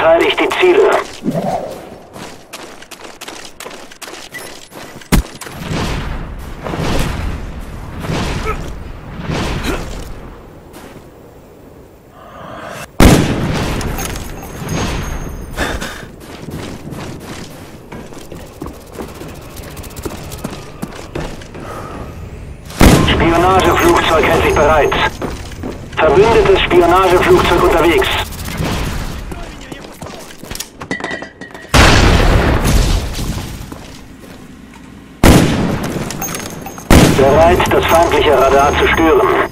Verteidigt die Ziele. Spionageflugzeug hält sich bereit. Verbündetes Spionageflugzeug unterwegs. Bereit, das feindliche Radar zu stören.